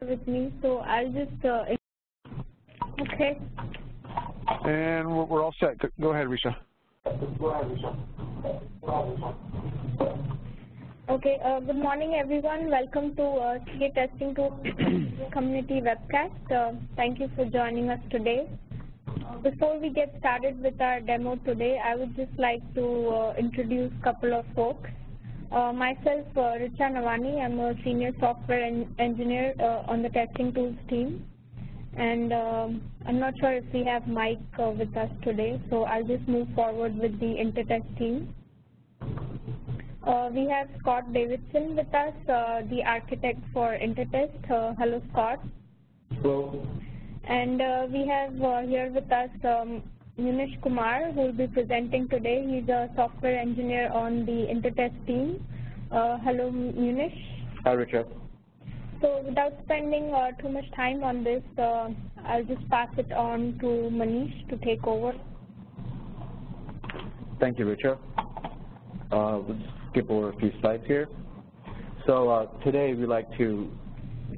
with me, so I'll just, uh, okay. And we're we're all set. Go ahead, Richa. Okay, uh, good morning everyone. Welcome to uh, CA Testing Tools Community Webcast. Uh, thank you for joining us today. Before we get started with our demo today, I would just like to uh, introduce a couple of folks. Uh, myself, uh, Richa Navani, I'm a senior software en engineer uh, on the testing tools team. And um, I'm not sure if we have Mike uh, with us today, so I'll just move forward with the Intertest team. Uh, we have Scott Davidson with us, uh, the architect for Intertest. Uh, hello, Scott. Hello. And uh, we have uh, here with us um, Munish Kumar, who will be presenting today. He's a software engineer on the Intertest team. Uh, hello, Munish. Hi, Richa. So without spending uh, too much time on this, uh, I'll just pass it on to Manish to take over. Thank you, Richa. Uh, let's skip over a few slides here. So uh, today we'd like to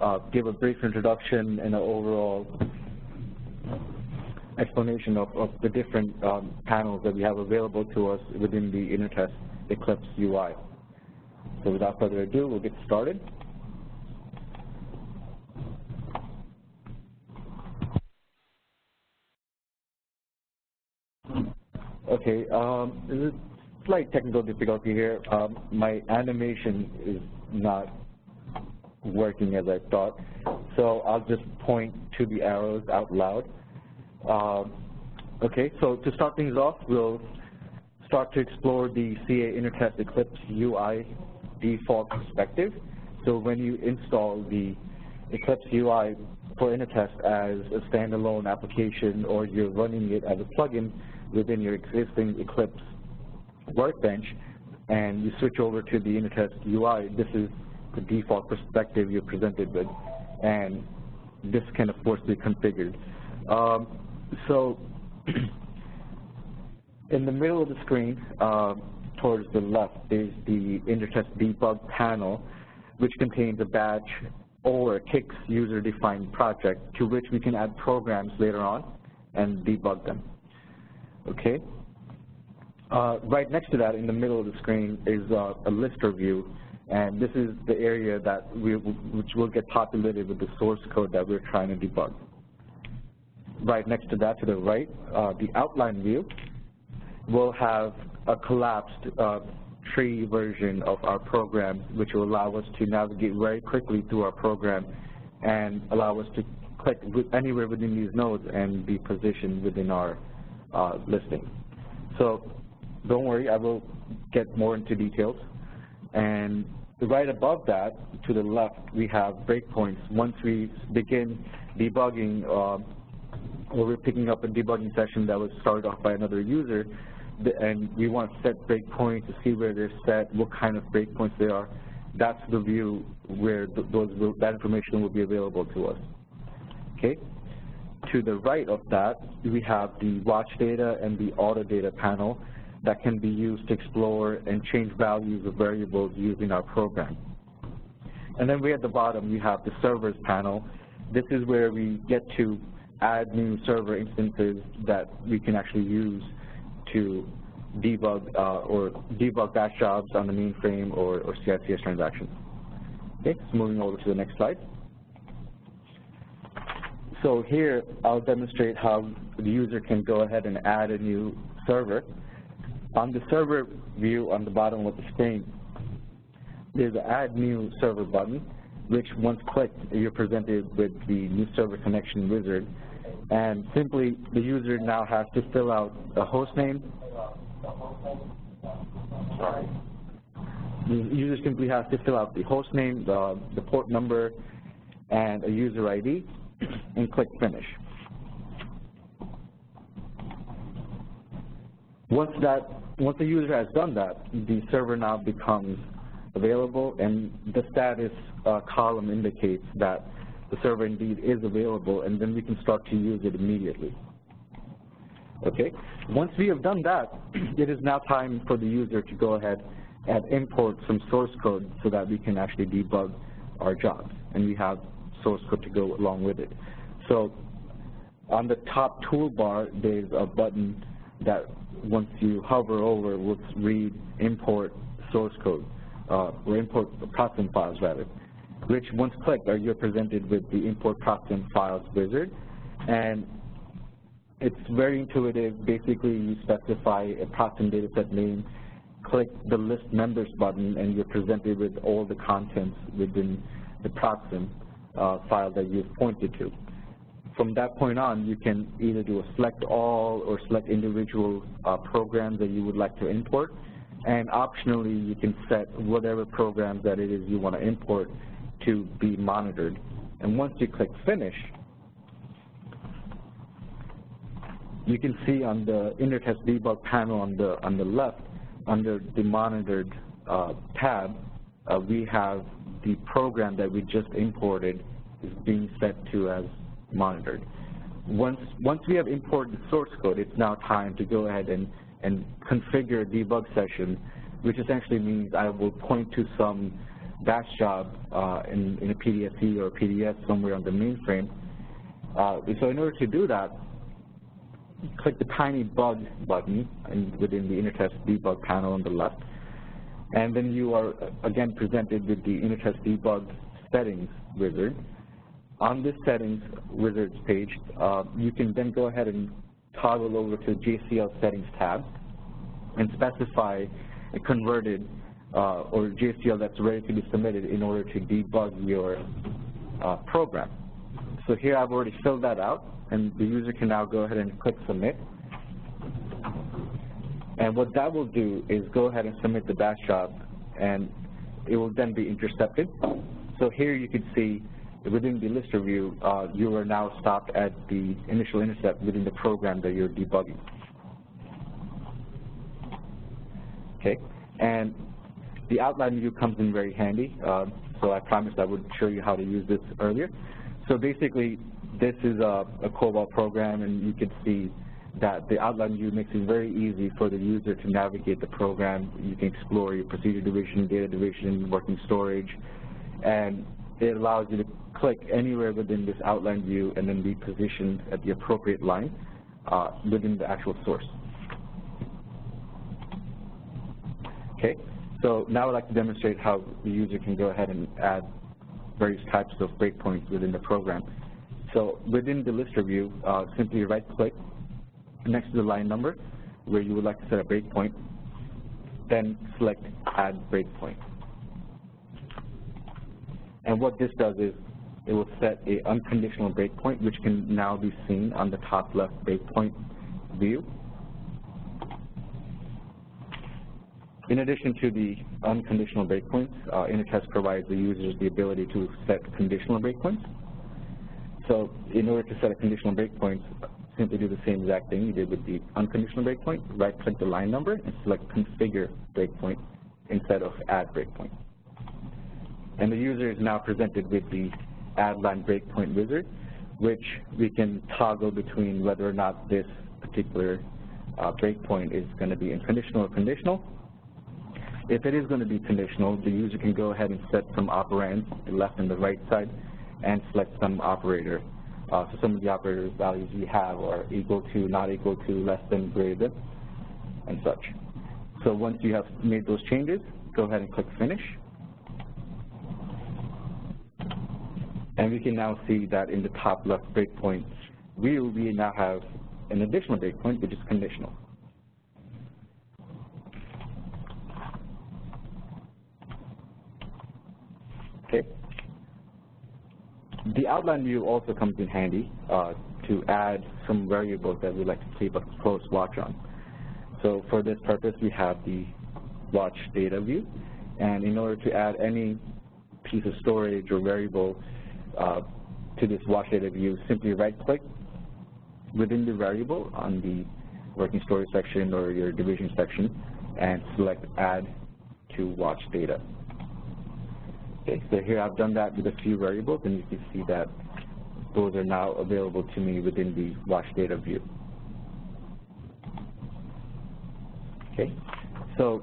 uh, give a brief introduction and an overall explanation of, of the different um, panels that we have available to us within the Intertest Eclipse UI. So without further ado, we'll get started. Okay, um, there's a slight technical difficulty here. Um, my animation is not working as I thought, so I'll just point to the arrows out loud. Um, okay, so to start things off, we'll start to explore the CA Intertest Eclipse UI default perspective. So when you install the Eclipse UI for Intertest as a standalone application or you're running it as a plugin within your existing Eclipse workbench and you switch over to the Intertest UI, this is the default perspective you're presented with and this can of course be configured. Um, so in the middle of the screen uh, towards the left is the Intertest debug panel which contains a batch or a CICS user-defined project to which we can add programs later on and debug them. Okay. Uh, right next to that, in the middle of the screen, is uh, a lister view, and this is the area that we, which will get populated with the source code that we're trying to debug. Right next to that, to the right, uh, the outline view will have a collapsed uh, tree version of our program, which will allow us to navigate very quickly through our program and allow us to click anywhere within these nodes and be positioned within our uh, listing. So don't worry, I will get more into details. And right above that, to the left, we have breakpoints. Once we begin debugging, uh, or we're picking up a debugging session that was started off by another user, and we want to set breakpoints to see where they're set, what kind of breakpoints they are, that's the view where those that information will be available to us. Okay. To the right of that, we have the watch data and the auto data panel that can be used to explore and change values of variables using our program. And then way at the bottom, we have the servers panel. This is where we get to add new server instances that we can actually use to debug uh, or debug batch jobs on the mainframe or, or CICS transactions. Okay, so moving over to the next slide. So here I'll demonstrate how the user can go ahead and add a new server. On the server view on the bottom of the screen, there's an add new server button, which once clicked, you're presented with the new server connection wizard. And simply, the user now has to fill out a host name. Sorry. The user simply has to fill out the host name, the, the port number, and a user ID, and click Finish. Once that, once the user has done that, the server now becomes available, and the status uh, column indicates that the server indeed is available, and then we can start to use it immediately. Okay. Once we have done that, it is now time for the user to go ahead and import some source code so that we can actually debug our jobs. And we have source code to go along with it. So on the top toolbar, there's a button that once you hover over will read import source code, uh, or import processing files rather, which once clicked are you're presented with the import processing files wizard. And it's very intuitive. Basically, you specify a processing dataset name, click the list members button, and you're presented with all the contents within the processing uh, file that you've pointed to. From that point on, you can either do a select all or select individual uh, programs that you would like to import, and optionally you can set whatever programs that it is you want to import to be monitored. And once you click finish, you can see on the InterTest debug panel on the on the left, under the monitored uh, tab, uh, we have the program that we just imported is being set to as monitored. Once once we have imported the source code, it's now time to go ahead and and configure a debug session, which essentially means I will point to some batch job uh, in, in a PDSE or a PDS somewhere on the mainframe. Uh, so in order to do that, click the tiny bug button within the InterTest debug panel on the left, and then you are again presented with the InterTest debug settings wizard. On this settings wizards page, uh, you can then go ahead and toggle over to the JCL settings tab and specify a converted or JCL that's ready to be submitted in order to debug your uh, program. So here I've already filled that out and the user can now go ahead and click submit. And what that will do is go ahead and submit the batch job and it will then be intercepted. So here you can see within the lister view, uh, you are now stopped at the initial intercept within the program that you're debugging. Okay, and the outline view comes in very handy. Uh, so I promised I would show you how to use this earlier. So basically, this is a, a COBOL program, and you can see that the outline view makes it very easy for the user to navigate the program. You can explore your procedure division, data division, working storage, and it allows you to click anywhere within this outline view and then be positioned at the appropriate line uh, within the actual source. Okay, so now I'd like to demonstrate how the user can go ahead and add various types of breakpoints within the program. So within the lister view, uh, simply right-click next to the line number where you would like to set a breakpoint, then select Add Breakpoint. And what this does is it will set a unconditional breakpoint, which can now be seen on the top left breakpoint view. In addition to the unconditional breakpoints, uh, provides the users the ability to set conditional breakpoints. So in order to set a conditional breakpoint, simply do the same exact thing you did with the unconditional breakpoint, right-click the line number and select configure breakpoint instead of add breakpoint. And the user is now presented with the add line breakpoint wizard, which we can toggle between whether or not this particular uh, breakpoint is going to be unconditional or conditional. If it is going to be conditional, the user can go ahead and set some operands, the left and the right side, and select some operator. Uh, so some of the operator values we have are equal to, not equal to, less than, greater than, and such. So once you have made those changes, go ahead and click Finish. And we can now see that in the top left breakpoint we now have an additional breakpoint, which is conditional. Okay. The outline view also comes in handy uh, to add some variables that we'd like to keep a close watch on. So for this purpose, we have the watch data view. And in order to add any piece of storage or variable uh, to this watch data view, simply right-click within the variable on the working storage section or your division section and select Add to Watch Data. Okay, so here I've done that with a few variables, and you can see that those are now available to me within the watch data view. Okay, so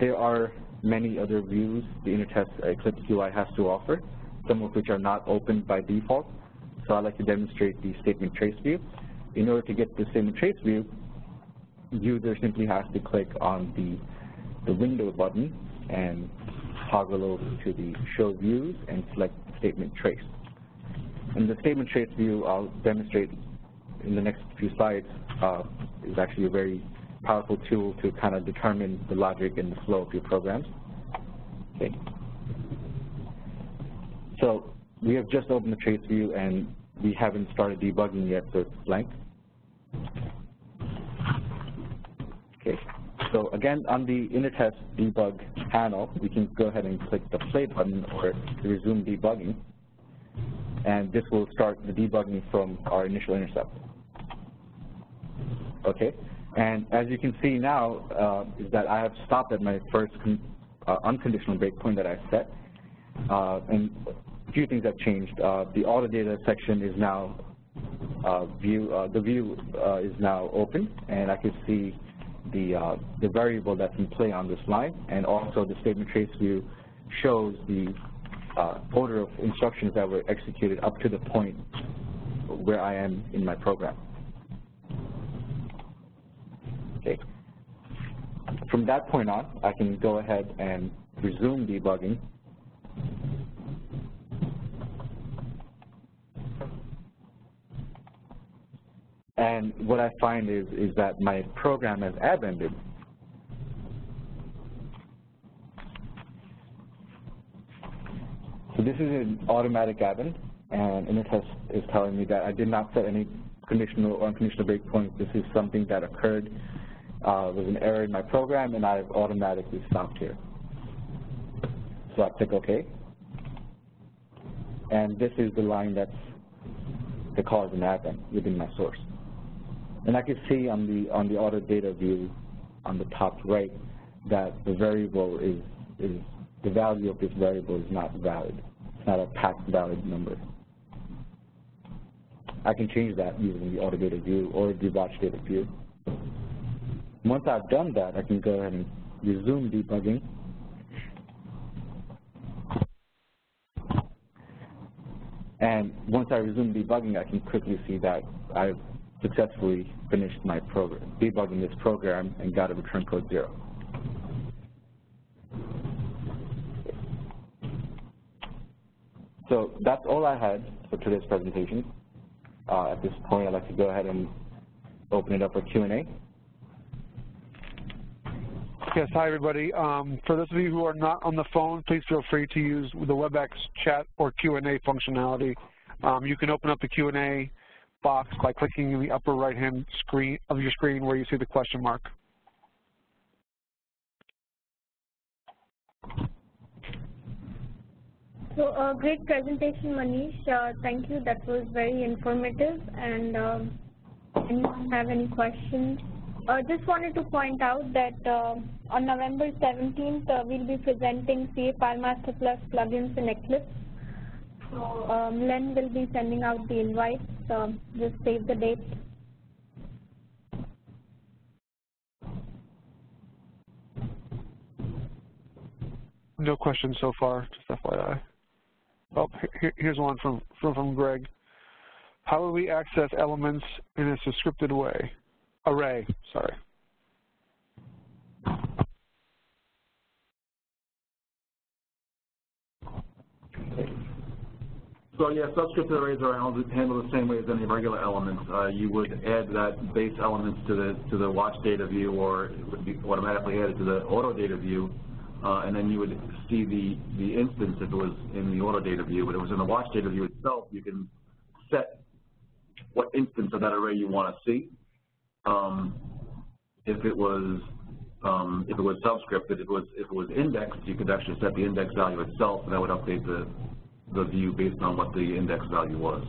there are many other views the InterTest Eclipse UI has to offer. some of which are not opened by default. So I'd like to demonstrate the statement trace view. In order to get the statement trace view, user simply has to click on the, the window button and toggle over to the show views and select statement trace. And the statement trace view I'll demonstrate in the next few slides uh, is actually a very powerful tool to kind of determine the logic and the flow of your programs. Okay. So we have just opened the trace view and we haven't started debugging yet, so it's blank. Okay. So again, on the InterTest debug panel, we can go ahead and click the play button or resume debugging, and this will start the debugging from our initial intercept. Okay, and as you can see now, uh, is that I have stopped at my first uh, unconditional breakpoint that I set, uh, and a few things have changed. Uh, the auto data section is now uh, view, uh, the view is now open, and I can see the, uh, the variable that's in play on this line, and also the statement trace view shows the uh, order of instructions that were executed up to the point where I am in my program. Okay. From that point on, I can go ahead and resume debugging And what I find is, is that my program has ended. So this is an automatic abend, and Init is telling me that I did not set any conditional or unconditional breakpoints. This is something that occurred, uh, was an error in my program, and I've automatically stopped here. So I click OK. And this is the line that's the cause and abend within my source. And I can see on the on the auto data view on the top right that the variable is is the value of this variable is not valid. It's not a packed valid number. I can change that using the auto data view or the watch data view. Once I've done that, I can go ahead and resume debugging. And once I resume debugging, I can quickly see that I've successfully finished my program, debugging this program and got a return code zero. So that's all I had for today's presentation. Uh, at this point, I'd like to go ahead and open it up for Q&A. Yes, hi everybody. Um, for those of you who are not on the phone, please feel free to use the WebEx chat or Q&A functionality. Um, you can open up the Q&A box by clicking in the upper right-hand screen of your screen where you see the question mark. So, uh, great presentation, Manish. Uh, thank you. That was very informative. And um, anyone have any questions? I uh, just wanted to point out that uh, on November 17th, uh, we'll be presenting CA FileMaster Plus plugins in Eclipse. So um, Len will be sending out the invite. So just save the date. No questions so far, just FYI. Oh, here, here's one from, from, from Greg. How will we access elements in a scripted way? Array, sorry. So yeah, subscripted arrays are handled the same way as any regular elements. Uh, you would add that base elements to the to the watch data view, or it would be automatically added to the auto data view, uh, and then you would see the the instance if it was in the auto data view. But if it was in the watch data view itself, you can set what instance of that array you want to see. Um, if it was um, if it was subscripted, if it was if it was indexed, you could actually set the index value itself, and that would update the the view based on what the index value was.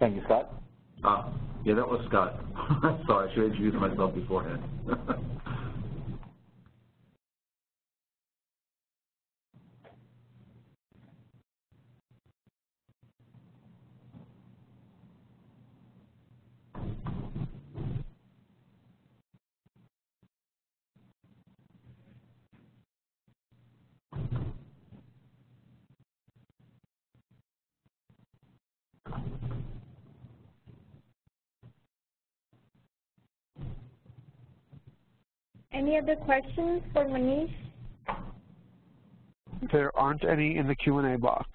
Thank you, Scott. Uh, yeah, that was Scott. Sorry, I should introduce myself beforehand. Any other questions for Manish? There aren't any in the Q&A box.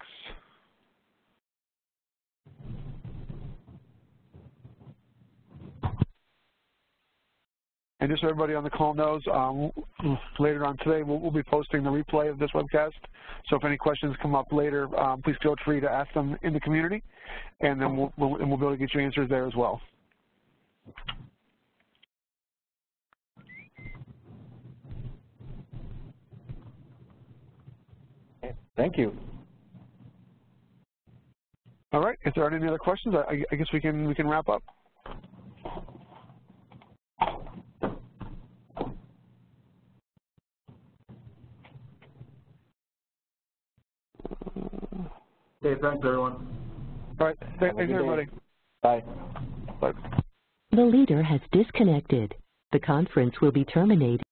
And just so everybody on the call knows, um, later on today we'll, we'll, be posting the replay of this webcast. So if any questions come up later, um, please feel free to ask them in the community, and then we'll, we'll, and we'll be able to get you answers there as well. Thank you. All right. If there aren't any other questions, I, I guess we can we can wrap up. Okay, thanks everyone. All right. Thanks, everybody. Bye. Bye. The leader has disconnected. The conference will be terminated.